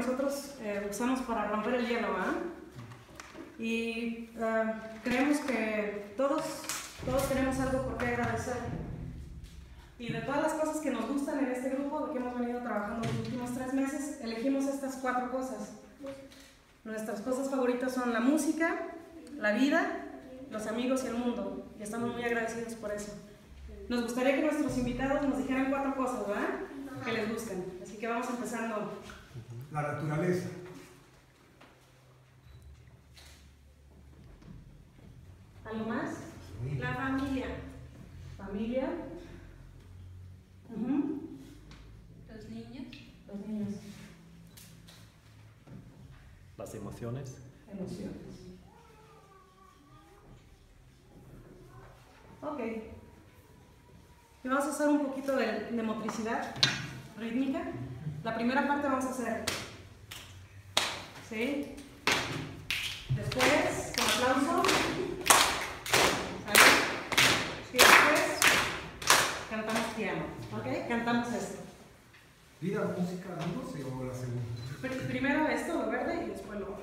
nosotros eh, usamos para romper el hielo, ¿ah? Y eh, creemos que todos, todos tenemos algo por qué agradecer. Y de todas las cosas que nos gustan en este grupo, de que hemos venido trabajando los últimos tres meses, elegimos estas cuatro cosas. Nuestras cosas favoritas son la música, la vida, los amigos y el mundo. Y estamos muy agradecidos por eso. Nos gustaría que nuestros invitados nos dijeran cuatro cosas, ¿verdad? Que les gusten. Así que vamos empezando. La naturaleza. ¿Algo más? La familia. Familia. Los niños. Los niños. Las emociones. Emociones. Ok. Y vamos a hacer un poquito de, de motricidad rítmica. La primera parte vamos a hacer. ¿Sí? Después, con aplauso. ¿Sale? Y después, cantamos piano. ¿Ok? Cantamos esto. Vida, música, amigos o la segunda. Pr- Primero esto, lo verde, y después lo